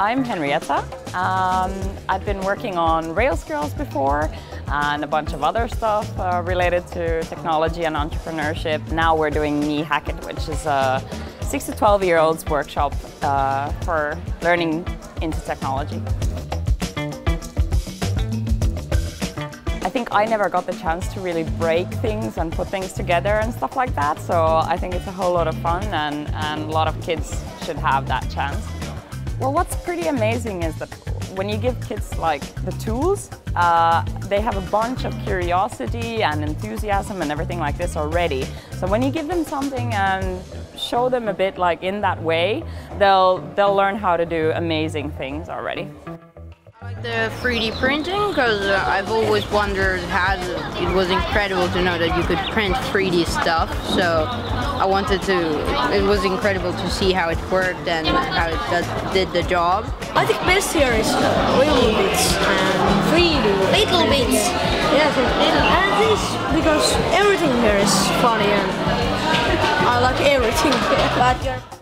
I'm Henrietta. Um, I've been working on Rails Girls before and a bunch of other stuff uh, related to technology and entrepreneurship. Now we're doing Me Hack which is a 6 to 12 year olds workshop uh, for learning into technology. I think I never got the chance to really break things and put things together and stuff like that, so I think it's a whole lot of fun and, and a lot of kids should have that chance. Well, what's pretty amazing is that when you give kids like the tools, uh, they have a bunch of curiosity and enthusiasm and everything like this already. So when you give them something and show them a bit like in that way, they'll, they'll learn how to do amazing things already the 3D printing because uh, I've always wondered how it was incredible to know that you could print 3D stuff. So I wanted to. It was incredible to see how it worked and how it does, did the job. I think best here is Little Bits and 3D. littleBits. Yes, and this because everything here is funny and I like everything.